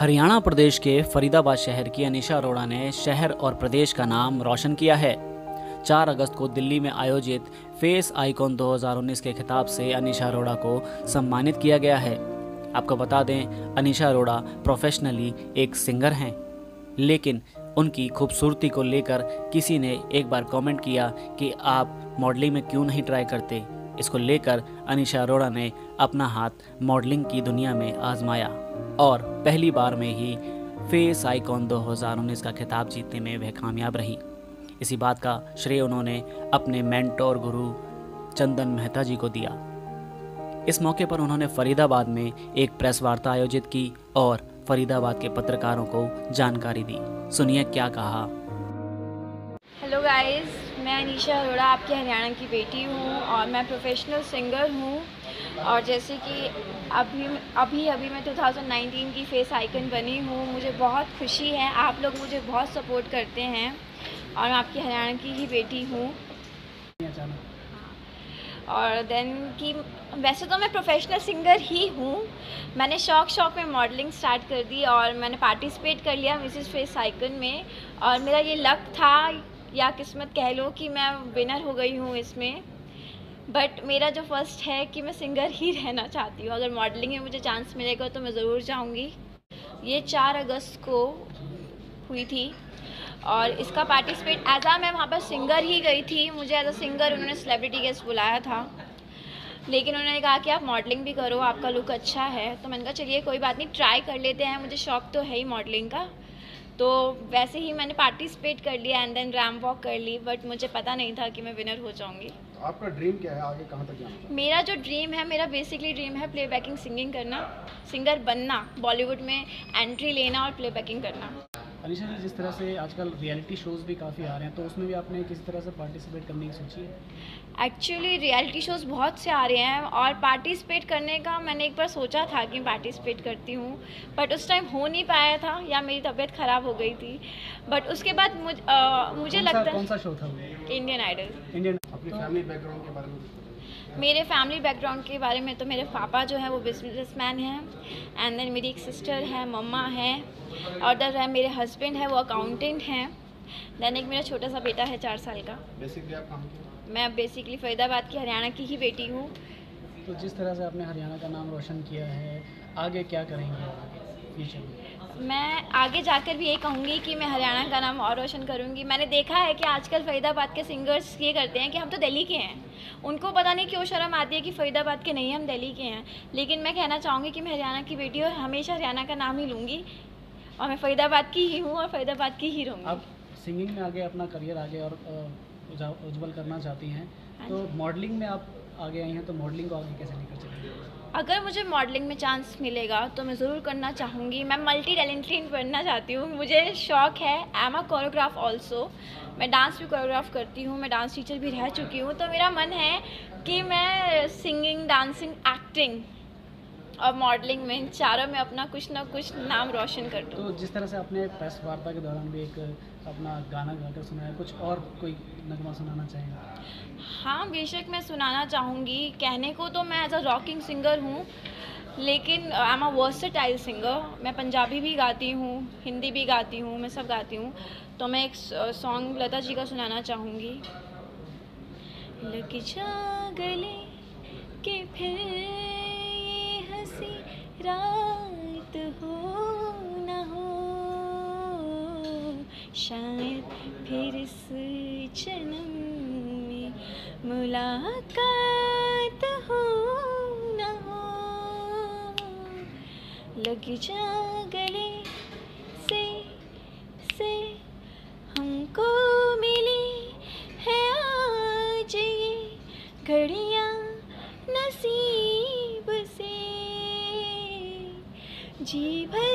हरियाणा प्रदेश के फरीदाबाद शहर की अनिशा अरोड़ा ने शहर और प्रदेश का नाम रोशन किया है। 4 अगस्त को दिल्ली में आयोजित फेस आइकॉन 2019 के खिताब से अनिशा अरोड़ा को सम्मानित किया गया है। आपको बता दें, अनिशा अरोड़ा प्रोफेशनली एक सिंगर हैं, लेकिन उनकी खूबसूरती को लेकर किसी ने एक बार कमेंट किया कि आप मॉडलिंग में क्यों नहीं ट्राई करते? इसको लेकर अनिशा अरोड़ा ने अपना हाथ मॉडलिंग की दुनिया में आजमाया। और पहली बार में ही फेस आइकॉन 2019 का खिताब जीतने में वह कामयाब रही। इसी बात का श्रेय उन्होंने अपने मेंटोर गुरु चंदन मेहता जी को दिया। इस मौके पर उन्होंने फरीदाबाद में एक प्रेस वार्ता आयोजित की और फरीदाबाद के पत्रकारों को जानकारी दी। सुनिए क्या कहा। हेलो गाइस मैं अनीशा अरोड़ा, आपकी हरियाणा की बेटी हूँ और मैं प्रोफेशनल सिंगर हूँ। और जैसे कि अभी अभी अभी मैं 2019 की फेस आइकन बनी हूँ। मुझे बहुत खुशी है। आप लोग मुझे बहुत सपोर्ट करते हैं और मैं आपकी हरियाणा की ही बेटी हूँ। और देन कि वैसे तो मैं प्रोफेशनल सिंगर ही हूँ। मैंने शौक शौक में मॉडलिंग स्टार्ट कर दी और मैंने पार्टिसिपेट कर लिया मिसिस फेस आइकन में। और मेरा ये लक था या किस्मत कह लो कि मैं विनर हो गई हूँ इसमें। बट मेरा जो फ़र्स्ट है कि मैं सिंगर ही रहना चाहती हूँ। अगर मॉडलिंग में मुझे चांस मिलेगा तो मैं ज़रूर जाऊँगी। ये चार अगस्त को हुई थी और इसका पार्टिसिपेट एज आ मैं वहाँ पर सिंगर ही गई थी। मुझे एज अ सिंगर उन्होंने सेलिब्रिटी गेस्ट बुलाया था। लेकिन उन्होंने कहा कि आप मॉडलिंग भी करो, आपका लुक अच्छा है। तो मैंने कहा, चलिए, कोई बात नहीं ट्राई कर लेते हैं। मुझे शौक तो है ही मॉडलिंग का। तो वैसे ही मैंने पार्टिसिपेट कर लिया एंड देन रैम वॉक कर ली बट मुझे पता नहीं था कि मैं विनर हो जाऊँगी। आपका ड्रीम क्या है? आगे कहाँ तक जाना मेरा जो ड्रीम है मेरा बेसिकली ड्रीम है प्ले बैकिंग सिंगिंग करना सिंगर बनना बॉलीवुड में एंट्री लेना और प्ले बैकिंग करना। अनिशा जी जिस तरह से आजकल रियलिटी शोज़ भी काफ़ी आ रहे हैं तो उसमें भी आपने किसी तरह से पार्टिसिपेट करने की सोची है? एक्चुअली रियलिटी शोज़ बहुत से आ रहे हैं और पार्टिसिपेट करने का मैंने एक बार सोचा था कि पार्टिसिपेट करती हूँ बट उस टाइम हो नहीं पाया था या मेरी तबीयत ख़राब हो गई थी। बट उसके बाद मुझ, आ, मुझे लगता कौन सा शो था इंडियन आइडल इंडियन अपनी फैमिली बैकग्राउंड के बारे में मेरे फैमिली बैकग्राउंड के बारे में तो मेरे पापा जो है वो बिजनेसमैन हैं एंड देन मेरी एक सिस्टर है मम्मा है और दर है मेरे हस्बैंड है वो अकाउंटेंट हैं। देन एक मेरा छोटा सा बेटा है चार साल का। बेसिकली आप मैं बेसिकली फरीदाबाद की हरियाणा की ही बेटी हूँ। तो जिस तरह से आपने हरियाणा का नाम रोशन किया है आगे क्या करेंगे फ्यूचर में? मैं आगे जाकर भी ये कहूँगी कि मैं हरियाणा का नाम और रोशन करूँगी। मैंने देखा है कि आजकल फरीदाबाद के सिंगर्स ये करते हैं कि हम तो दिल्ली के हैं। उनको पता नहीं क्यों शर्म आती है कि फरीदाबाद के नहीं हम दिल्ली के हैं। लेकिन मैं कहना चाहूँगी कि मैं हरियाणा की बेटी और हमेशा हरियाणा का नाम ही लूँगी। और मैं फरीदाबाद की ही हूँ और फरीदाबाद की ही रहूँगी। आप सिंगिंग में आगे अपना करियर आगे और उज्जवल करना चाहती हैं। हाँ तो मॉडलिंग में आप आगे आई हैं तो मॉडलिंग को आगे कैसे लेकर चलेंगे? अगर मुझे मॉडलिंग में चांस मिलेगा तो मैं ज़रूर करना चाहूँगी। मैं मल्टी टैलेंटेड बनना चाहती हूँ। मुझे शौक है। I am a choreograph also मैं डांस भी कोरियोग्राफ करती हूँ। मैं डांस टीचर भी रह चुकी हूँ। तो मेरा मन है कि मैं सिंगिंग डांसिंग एक्टिंग और मॉडलिंग में इन चारों में अपना कुछ ना कुछ नाम रोशन कर दूँ। तो जिस तरह से आपने प्रेस वार्ता के दौरान भी एक अपना गाना गाकर सुनाया कुछ और कोई नगमा सुनाना चाहेंगे? हाँ बेशक मैं सुनाना चाहूँगी। कहने को तो मैं एज अ रॉकिंग सिंगर हूँ लेकिन I am a versatile singer मैं पंजाबी भी गाती हूँ हिंदी भी गाती हूँ मैं सब गाती हूँ। तो मैं एक सॉन्ग लता जी का सुनाना चाहूँगी। लग जा गले शायद फिर इस जन्म में मुलाकात हो न हो। लग जा गले से से हमको मिली है आज ये घड़ियाँ नसीब से। जी भर